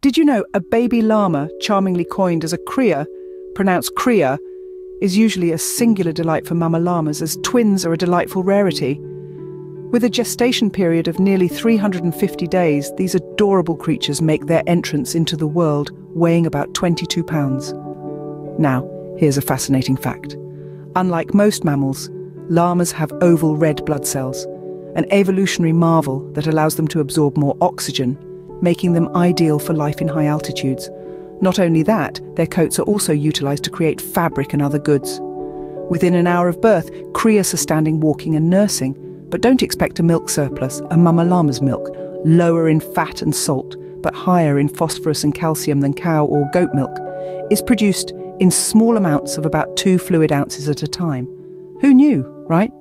Did you know a baby llama, charmingly coined as a cria, pronounced cria, is usually a singular delight for mama llamas, as twins are a delightful rarity? With a gestation period of nearly 350 days, these adorable creatures make their entrance into the world, weighing about 22 pounds. Now, here's a fascinating fact. Unlike most mammals, llamas have oval red blood cells, an evolutionary marvel that allows them to absorb more oxygen, making them ideal for life in high altitudes. Not only that, their coats are also utilised to create fabric and other goods. Within an hour of birth, crias are standing, walking, and nursing, but don't expect a milk surplus, a mama llama's milk, lower in fat and salt, but higher in phosphorus and calcium than cow or goat milk, is produced in small amounts of about two fluid ounces at a time. Who knew, right?